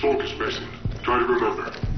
focus Mason. Try to remember.